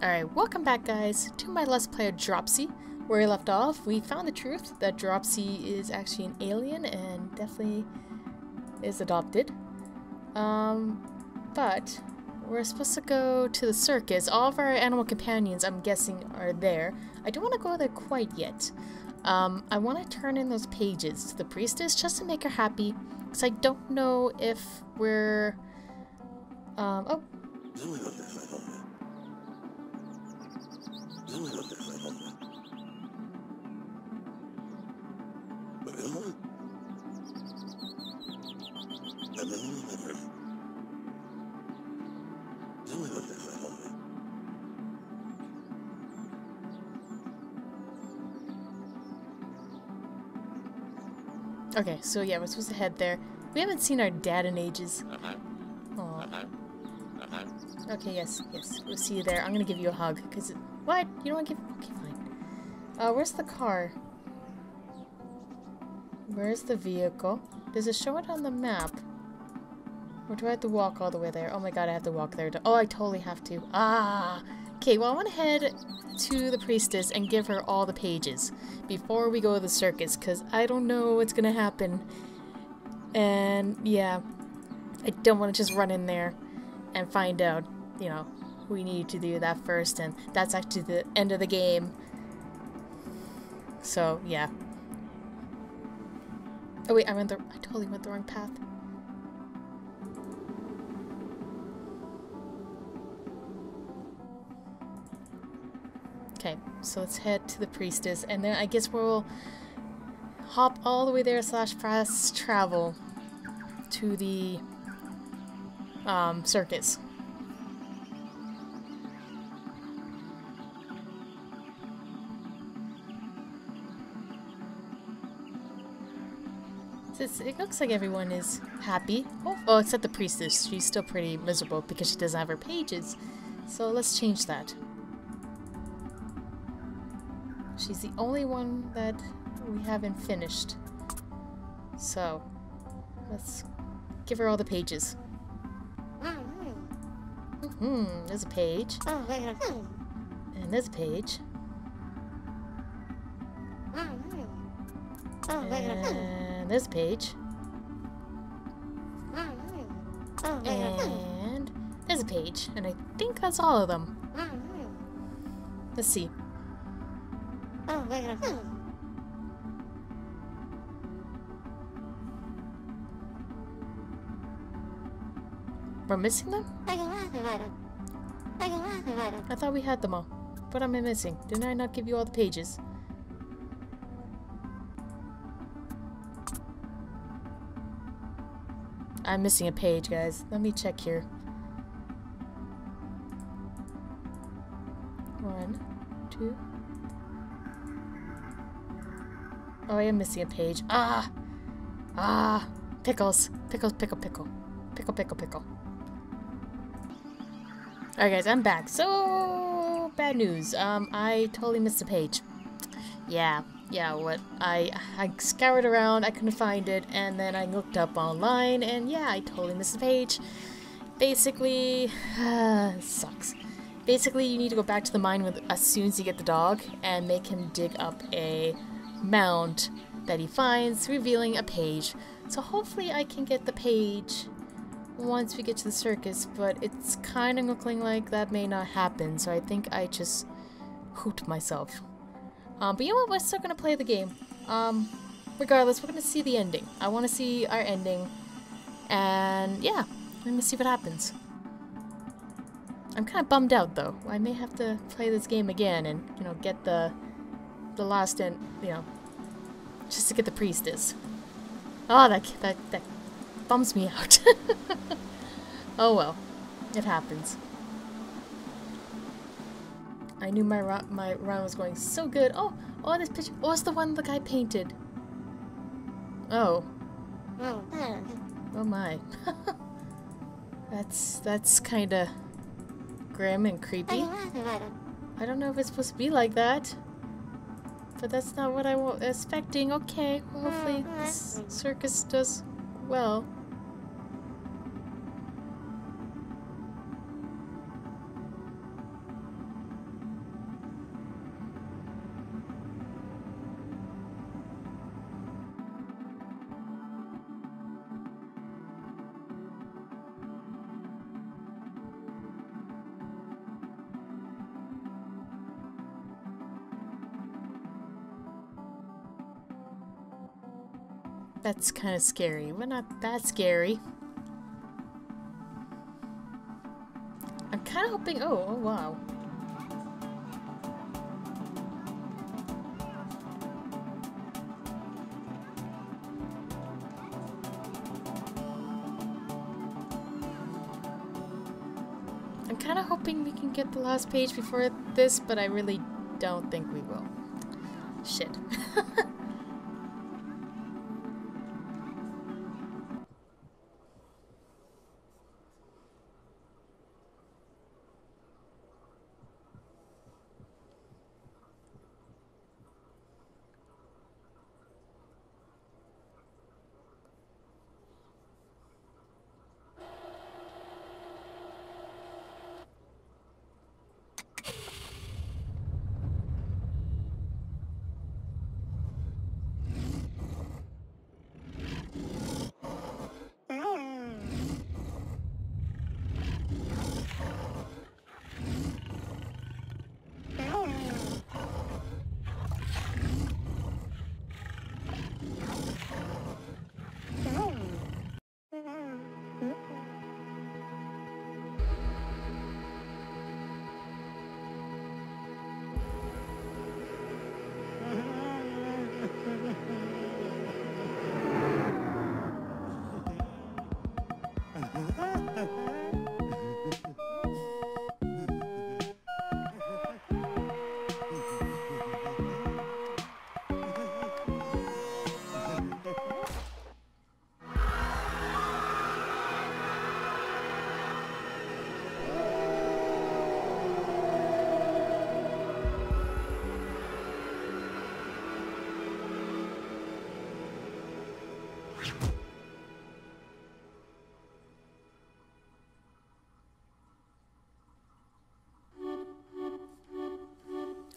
Alright, welcome back guys to my Let's Play of Dropsy. Where we left off, we found the truth that Dropsy is actually an alien and definitely is adopted. Um, but we're supposed to go to the circus. All of our animal companions, I'm guessing, are there. I don't want to go there quite yet. Um, I want to turn in those pages to the priestess just to make her happy. Because I don't know if we're... Um, oh, Okay, so yeah, we're supposed to head there. We haven't seen our dad in ages. Uh-huh. Aw. Uh-huh. Uh-huh. Okay, yes, yes. We'll see you there. I'm gonna give you a hug, because... What? You don't want to give... Okay, fine. Uh, where's the car? Where's the vehicle? Does it show it on the map? Or do I have to walk all the way there? Oh my god, I have to walk there. Oh, I totally have to. Ah! Okay, well, I want to head to the priestess and give her all the pages before we go to the circus, because I don't know what's going to happen. And, yeah, I don't want to just run in there and find out, you know, we need to do that first, and that's actually the end of the game. So, yeah. Oh wait, I went the- I totally went the wrong path. Okay, so let's head to the priestess, and then I guess we'll hop all the way there slash fast travel to the um, circus. It's, it looks like everyone is happy. Oh, oh, except the priestess. She's still pretty miserable because she doesn't have her pages. So let's change that. She's the only one that we haven't finished. So, let's give her all the pages. Mm-hmm. Hmm, there's a page. Mm-hmm. And there's a page. Mm-hmm. And a page. And there's a page. And I think that's all of them. Let's see. We're missing them? I thought we had them all. What am I missing? Didn't I not give you all the pages? I'm missing a page, guys. Let me check here. One, two. Oh, I am missing a page. Ah! Ah! Pickles. Pickles, pickle, pickle. Pickle, pickle, pickle. Alright guys, I'm back. So, bad news. Um, I totally missed a page. Yeah, yeah, what? I, I scoured around, I couldn't find it, and then I looked up online, and yeah, I totally missed the page. Basically, uh, sucks. Basically, you need to go back to the mine with, as soon as you get the dog, and make him dig up a mound that he finds, revealing a page. So hopefully I can get the page once we get to the circus, but it's kind of looking like that may not happen, so I think I just hoot myself. Um, but you know what, we're still going to play the game. Um, regardless, we're going to see the ending. I want to see our ending, and yeah, let me see what happens. I'm kind of bummed out, though. I may have to play this game again and, you know, get the, the last end, you know, just to get the priestess. Oh, that, that, that bums me out. oh well, it happens. I knew my my run was going so good. Oh, oh, this picture. Oh, it's the one the guy painted. Oh. Oh my. that's that's kind of grim and creepy. I don't know if it's supposed to be like that. But that's not what I was expecting. Okay, hopefully this circus does well. That's kind of scary, but not that scary. I'm kind of hoping. Oh, oh wow. I'm kind of hoping we can get the last page before this, but I really don't think we will. Shit.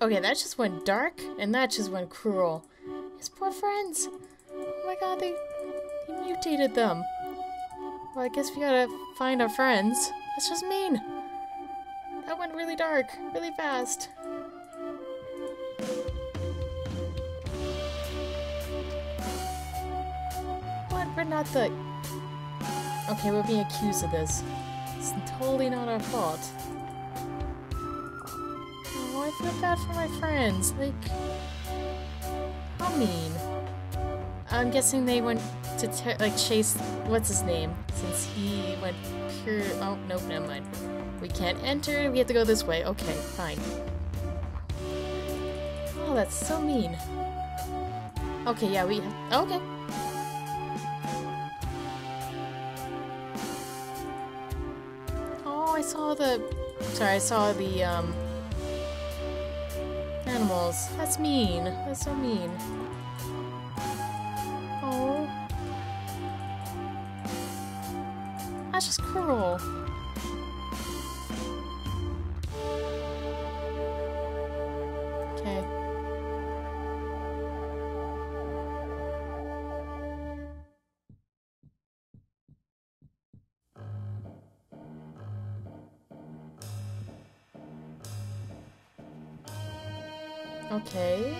Okay, that just went dark, and that just went cruel. His poor friends. Oh my god, they he mutated them. Well, I guess we gotta find our friends. That's just mean. That went really dark, really fast. What? We're not the... Okay, we're being accused of this. It's totally not our fault. I feel bad for my friends. Like, how mean. I'm guessing they went to like chase what's his name since he went pure. Oh nope, never mind. We can't enter. We have to go this way. Okay, fine. Oh, that's so mean. Okay, yeah, we. Okay. Oh, I saw the. Sorry, I saw the um animals. That's mean. That's so mean. Okay.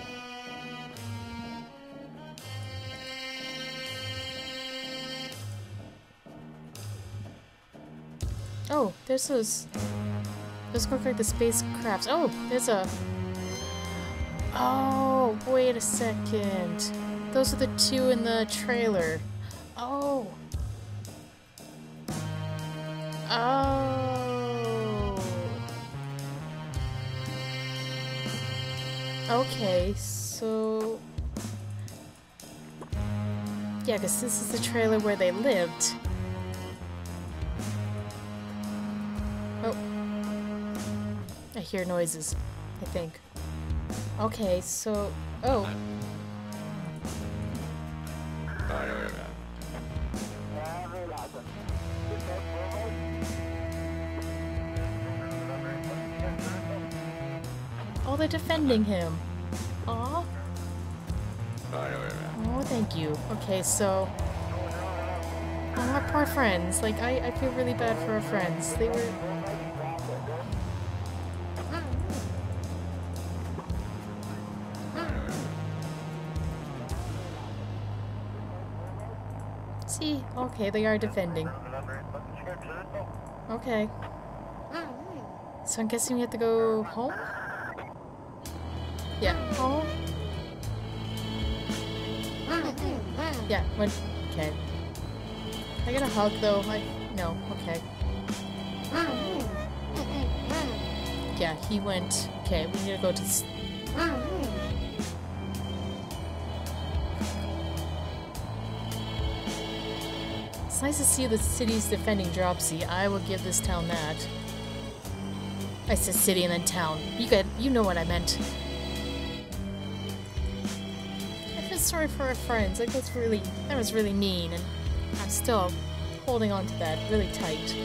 Oh, there's those... Those look like the spacecrafts. Oh, there's a... Oh, wait a second. Those are the two in the trailer. Okay, so... Yeah, because this is the trailer where they lived. Oh. I hear noises, I think. Okay, so... Oh. Oh, defending him. Aw. Oh, thank you. Okay, so... Oh, our poor friends. Like, I, I feel really bad for our friends. They were... see. Okay, they are defending. Okay. So I'm guessing we have to go home? Yeah, when... Okay. I get a hug, though. I... No, okay. Yeah, he went... Okay, we need to go to... It's nice to see the city's defending Dropsy. I will give this town that. I said city and then town. You get, you know what I meant. Sorry for our friends. Like that's really, that was really mean, and I'm still holding on to that really tight.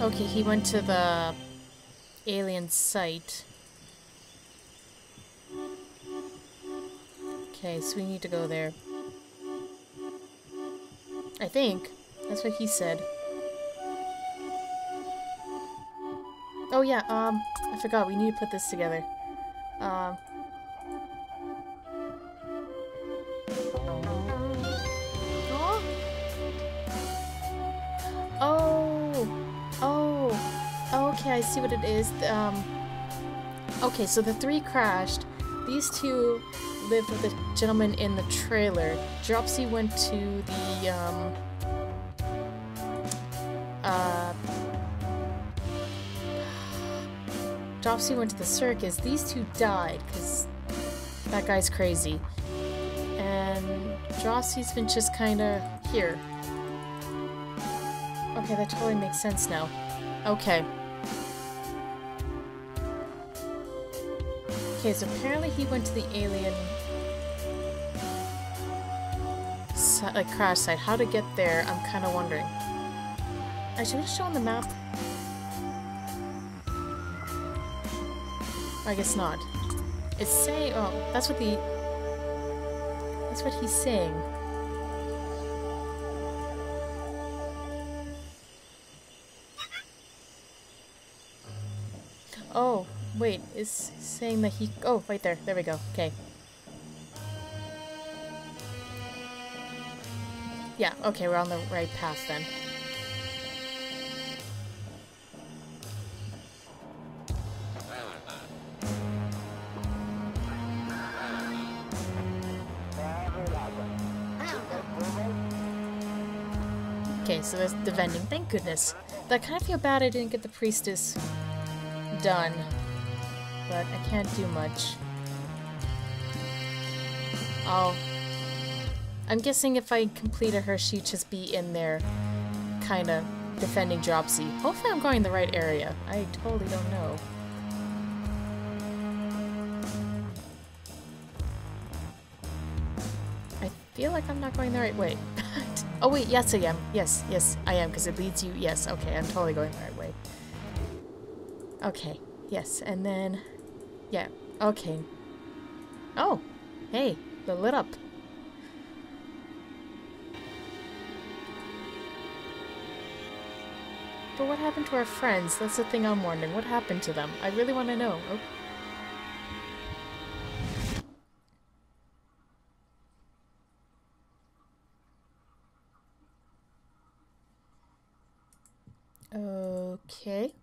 Okay, he went to the alien site. Okay, so we need to go there. I think. That's what he said. Oh yeah, um, I forgot, we need to put this together. Um... Oh! Oh! Okay, I see what it is. Um... Okay, so the three crashed. These two lived with a gentleman in the trailer. Dropsy went to the, um... Uh... Dropsy went to the circus. These two died, because that guy's crazy. And Dropsy's been just kinda here. Okay, that totally makes sense now. Okay. Okay, so apparently he went to the alien like crash site. How to get there, I'm kind of wondering. I should have shown the map. I guess not. It's saying, oh, that's what the, that's what he's saying. Oh, wait, it's saying that he, oh, right there, there we go, okay. Yeah, okay, we're on the right path then. Okay, so there's the vending. Thank goodness. But I kind of feel bad I didn't get the priestess done. But I can't do much. I'll... I'm guessing if I completed her, she'd just be in there, kind of defending Dropsy. Hopefully I'm going the right area. I totally don't know. I feel like I'm not going the right way. oh wait, yes I am. Yes, yes, I am, because it leads you... Yes, okay, I'm totally going the right way. Okay, yes, and then... Yeah, okay. Oh, hey, they're lit up. But what happened to our friends? That's the thing I'm wondering. What happened to them? I really want to know. Oh. Okay.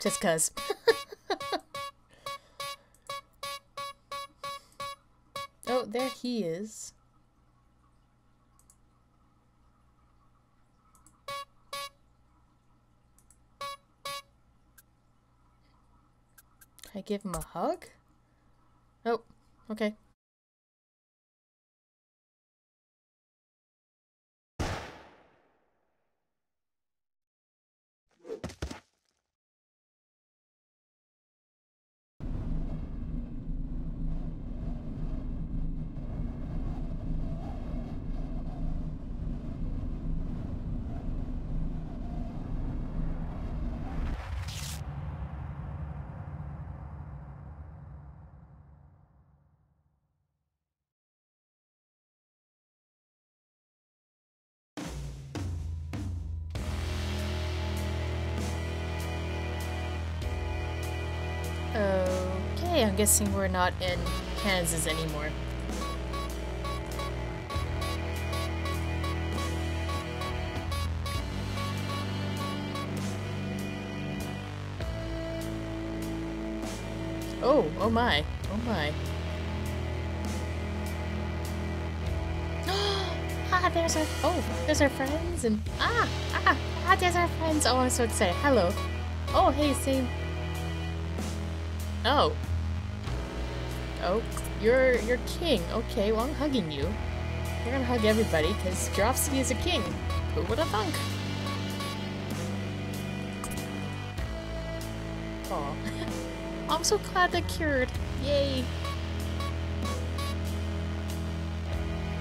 Just cuz. there he is. I give him a hug? Oh, okay. I'm guessing we're not in Kansas anymore. Oh, oh my, oh my. ah, there's our, oh, there's our friends, and ah, ah, ah, there's our friends. Oh, I'm so excited. Hello. Oh, hey, same. Oh. Oh, you're, you're king. Okay, well, I'm hugging you. We're gonna hug everybody, because Dropsy is a king. Who would have thunk? Oh, I'm so glad they're cured. Yay.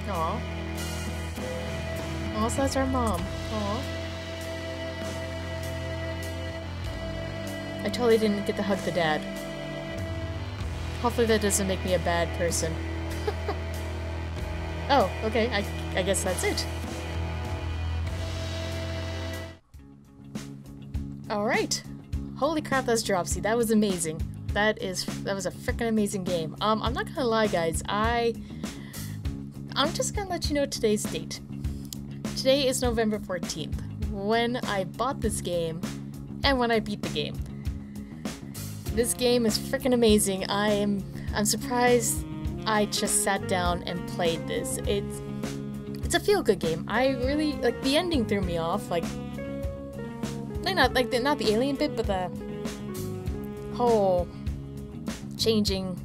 Aw. Also, that's our mom. Aw. I totally didn't get to hug the dad. Hopefully that doesn't make me a bad person. oh, okay, I, I guess that's it. Alright. Holy crap, that's Dropsy. That was amazing. That is that was a freaking amazing game. Um, I'm not gonna lie, guys. I I'm just gonna let you know today's date. Today is November 14th, when I bought this game and when I beat the game. This game is freaking amazing. I am I'm surprised I just sat down and played this. It's it's a feel-good game. I really like the ending threw me off. Like, not like the, not the alien bit, but the whole changing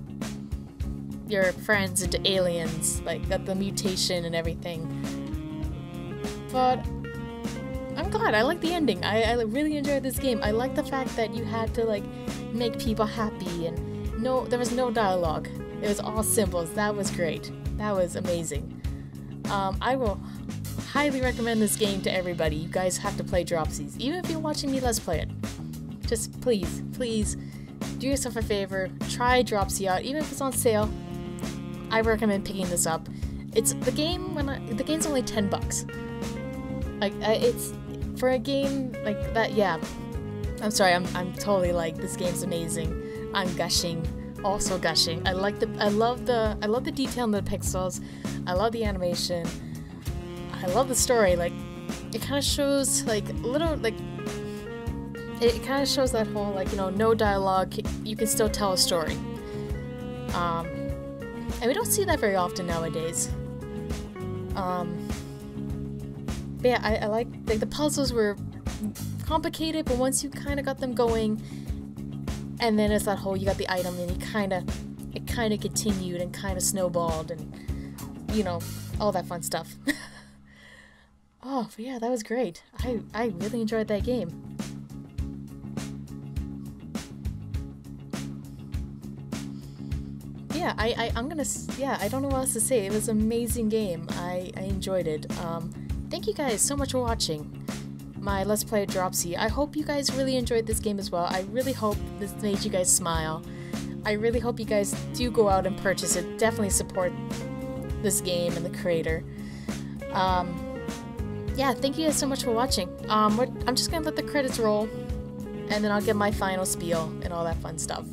your friends into aliens, like that the mutation and everything. But I'm glad. I like the ending. I, I really enjoyed this game. I like the fact that you had to like make people happy and no, there was no dialogue. It was all symbols. That was great. That was amazing. Um, I will highly recommend this game to everybody. You guys have to play Dropsies, even if you're watching me let's play it. Just please, please do yourself a favor, try Dropsy out, even if it's on sale. I recommend picking this up. It's the game when I, the game's only ten bucks. Like it's for a game like that. Yeah, I'm sorry. I'm I'm totally like this game's amazing. I'm gushing, also gushing. I like the I love the I love the detail in the pixels. I love the animation. I love the story. Like it kind of shows like little like it kind of shows that whole like you know no dialogue you can still tell a story um, and we don't see that very often nowadays um, but yeah I, I like like the puzzles were complicated but once you kind of got them going and then it's that whole you got the item and you kind of it kind of continued and kind of snowballed and you know all that fun stuff oh but yeah that was great I, I really enjoyed that game yeah, I, I I'm gonna yeah I don't know what else to say. It was an amazing game. I I enjoyed it. Um, thank you guys so much for watching my Let's Play Dropsy. I hope you guys really enjoyed this game as well. I really hope this made you guys smile. I really hope you guys do go out and purchase it. Definitely support this game and the creator. Um, yeah, thank you guys so much for watching. Um, I'm just gonna let the credits roll, and then I'll get my final spiel and all that fun stuff.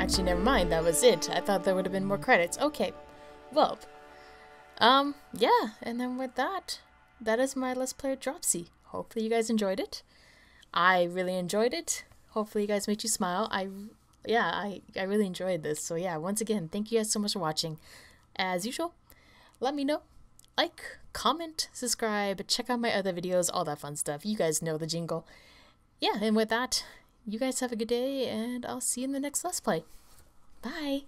Actually, never mind, that was it. I thought there would have been more credits. Okay, well, um, yeah, and then with that, that is my Let's Play Dropsy. Hopefully you guys enjoyed it. I really enjoyed it. Hopefully you guys made you smile. I, yeah, I, I really enjoyed this. So yeah, once again, thank you guys so much for watching. As usual, let me know. Like, comment, subscribe, check out my other videos, all that fun stuff. You guys know the jingle. Yeah, and with that, you guys have a good day, and I'll see you in the next Let's Play. Bye.